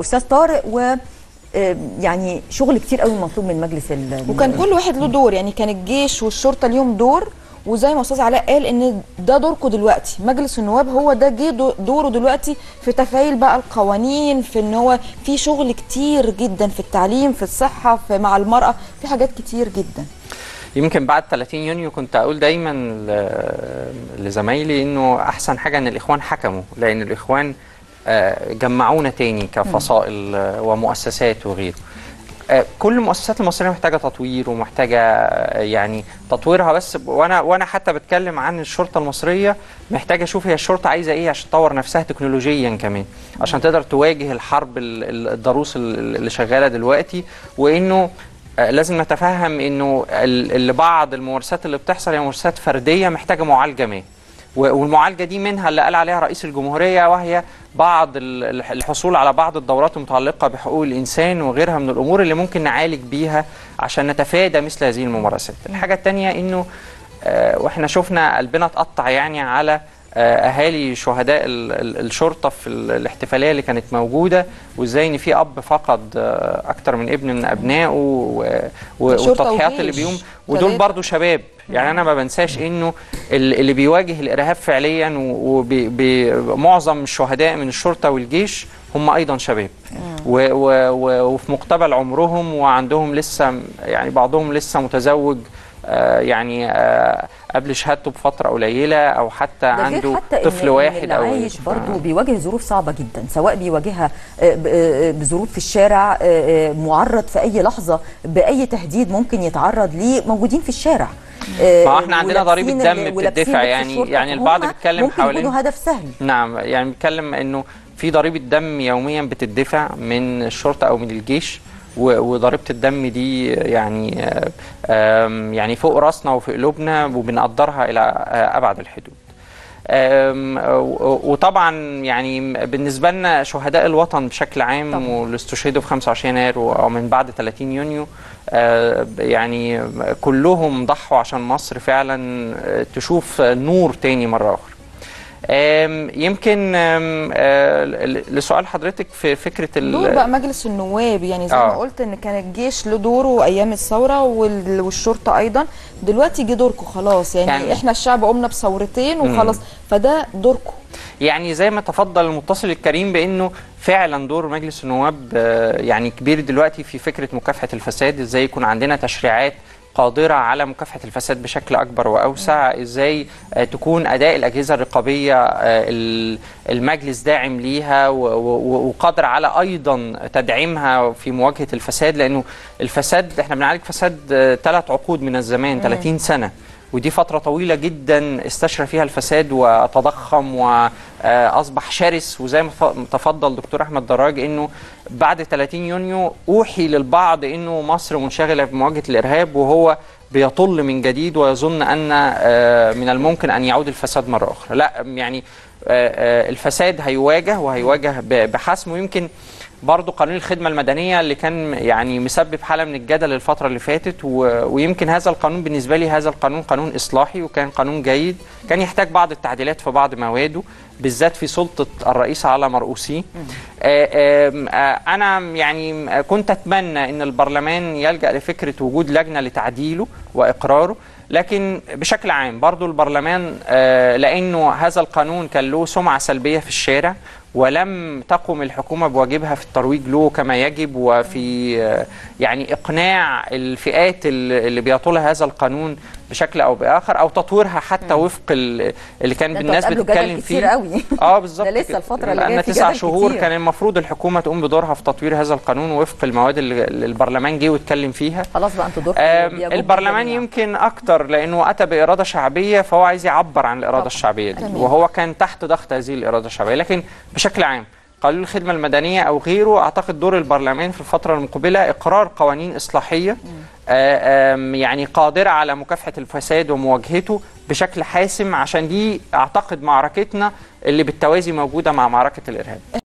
أستاذ طارق و آه، يعني شغل كتير قوي مطلوب من مجلس ال- وكان كل واحد له دور يعني كان الجيش والشرطة ليهم دور وزي ما أستاذ علاء قال إن ده دوركم دلوقتي. مجلس النواب هو ده جه دو- دوره دلوقتي في تفعيل بقى القوانين في إن هو في شغل كتير جدا في التعليم في الصحة في مع المرأة في حاجات كتير جدا. يمكن بعد 30 يونيو كنت أقول دايما لزمايلي إنه أحسن حاجة إن الإخوان حكموا لأن الإخوان جمعونا تاني كفصائل ومؤسسات وغيره. آه، كل المؤسسات المصرية محتاجة تطوير ومحتاجة آه، يعني تطويرها بس وأنا وأنا حتى بتكلم عن الشرطة المصرية محتاجة أشوف هي الشرطة عايزة إيه عشان تطور نفسها تكنولوجيا كمان عشان تقدر تواجه الحرب ال- ال- الضروس ال- اللي شغالة دلوقتي وإنه آه، لازم نتفهم إنه ال- اللي بعض الممارسات اللي بتحصل هي ممارسات فردية محتاجة معالجة ما والمعالجة دي منها اللي قال عليها رئيس الجمهورية وهي بعض ال- ال- الحصول على بعض الدورات المتعلقة بحقوق الإنسان وغيرها من الأمور اللي ممكن نعالج بيها عشان نتفادى مثل هذه الممارسات. الحاجة الثانية إنه آه، وإحنا شفنا قلبنا اتقطع يعني على آه، أهالي شهداء ال- ال- الشرطة في ال- الاحتفالية اللي كانت موجودة وإزاي إن في أب فقد آه، أكتر من ابن من أبنائه والتضحيات اللي. بيقوم ودول. برضو شباب يعني أنا ما بنساش إنه ال- اللي بيواجه الإرهاب فعليا ومعظم الشهداء من الشرطة والجيش هم أيضا شباب. و- و- و- وفي مقتبل عمرهم وعندهم لسه يعني بعضهم لسه متزوج آه، يعني آه، قبل شهادته بفترة قليلة أو حتى عنده حتى إن- طفل إن واحد اللي أو عايش برضه بيواجه ظروف صعبة جدا سواء بيواجهها آه، آه، بظروف في الشارع آه، آه، معرض في أي لحظة بأي تهديد ممكن يتعرض ليه موجودين في الشارع. آه، ما هو إحنا عندنا ولابسين دم بتدفع يعني- يعني البعض بيتكلم حوالين- هدف سهل نعم يعني بنتكلم إنه في ضريبة دم يوميا بتدفع من الشرطه أو من الجيش وضريبة الدم دي يعني آه، يعني فوق راسنا وفي قلوبنا وبنقدرها إلى آه، أبعد الحدود. وطبعا يعني بالنسبة لنا شهداء الوطن بشكل عام طبعاً. واللي استشهدوا في 25 يناير أو من بعد 30 يونيو آه، يعني كلهم ضحوا عشان مصر فعلا آه، تشوف نور تاني مرة أخرى. يمكن آه، لسؤال حضرتك في فكرة ال- دور بقى مجلس النواب يعني زي آه. ما قلت إن كان الجيش له دوره أيام الثورة وال- والشرطة أيضا. دلوقتي جه دوركم خلاص يعني, يعني- يعني إحنا الشعب قمنا بثورتين وخلاص فده دوركم يعني زي ما تفضل المتصل الكريم بإنه فعلا دور مجلس النواب آه، يعني كبير دلوقتي في فكرة مكافحة الفساد إزاي يكون عندنا تشريعات قادرة على مكافحة الفساد بشكل أكبر وأوسع. إزاي آه، تكون أداء الأجهزة الرقابية آه، ال- المجلس داعم ليها وقادر على أيضا تدعيمها في مواجهة الفساد؟ لأنه الفساد إحنا بنعالج فساد ثلاث عقود من الزمان 30 سنة. ودي فترة طويلة جدا استشرى فيها الفساد وتضخم وأصبح شرس. وزي ما تفضل دكتور أحمد دراج أنه بعد 30 يونيو أوحي للبعض أنه مصر منشغلة بمواجهة الإرهاب وهو بيطل من جديد ويظن أن آه، من الممكن أن يعود الفساد مرة أخرى. لا يعني آه، آه، الفساد هيواجه وهيواجه بحسم ويمكن برضه قانون الخدمة المدنية اللي كان يعني مسبب حالة من الجدل الفترة اللي فاتت و... ويمكن هذا القانون بالنسبة لي هذا القانون قانون إصلاحي وكان قانون جيد. كان يحتاج بعض التعديلات في بعض مواده بالذات في سلطة الرئيس على مرؤوسيه. آه، آه، أنا يعني كنت أتمنى أن البرلمان يلجأ لفكرة وجود لجنة لتعديله وإقراره. لكن بشكل عام برضو البرلمان آه، لأنه هذا القانون كان له سمعة سلبية في الشارع ولم تقم الحكومة بواجبها في الترويج له كما يجب وفي آه، يعني إقناع الفئات اللي اللي بيطولها هذا القانون بشكل أو بآخر أو تطويرها حتى وفق ال- اللي كان الناس بتتكلم فيه قوي آه بالظبط ده لسه كده. الفترة اللي في تسع شهور كتير. كان المفروض الحكومة تقوم بدورها في تطوير هذا القانون وفق المواد اللي البرلمان جه واتكلم فيها خلاص بقى أنتوا دوركم البرلمان. يمكن أكتر لأنه أتى بإرادة شعبية فهو عايز يعبر عن الإرادة الشعبية دي. وهو كان تحت ضغط هذه الإرادة الشعبية لكن بشكل عام قانون الخدمة المدنية أو غيره. أعتقد دور البرلمان في الفترة المقبلة إقرار قوانين إصلاحية آه، يعني قادرة على مكافحة الفساد ومواجهته بشكل حاسم. عشان دي أعتقد معركتنا اللي بالتوازي موجودة مع معركة الإرهاب.